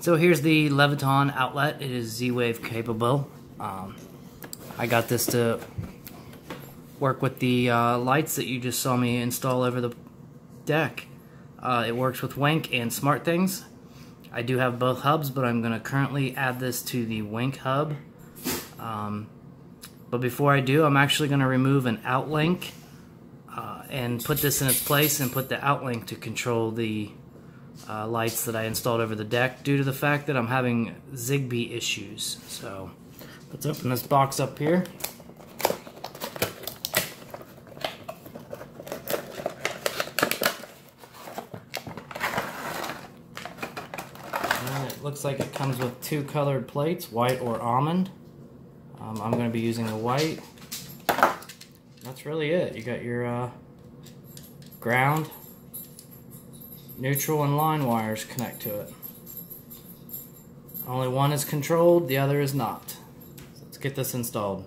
So here's the Leviton outlet. It is Z-Wave capable. Um, I got this to work with the uh, lights that you just saw me install over the deck. Uh, it works with Wink and SmartThings. I do have both hubs, but I'm going to currently add this to the Wink hub. Um, but before I do, I'm actually going to remove an outlink uh, and put this in its place and put the outlink to control the uh, lights that I installed over the deck due to the fact that I'm having Zigbee issues. So let's open this box up here. It looks like it comes with two colored plates, white or almond. Um, I'm going to be using the white. That's really it. You got your uh, ground, neutral, and line wires connect to it. Only one is controlled, the other is not. Let's get this installed.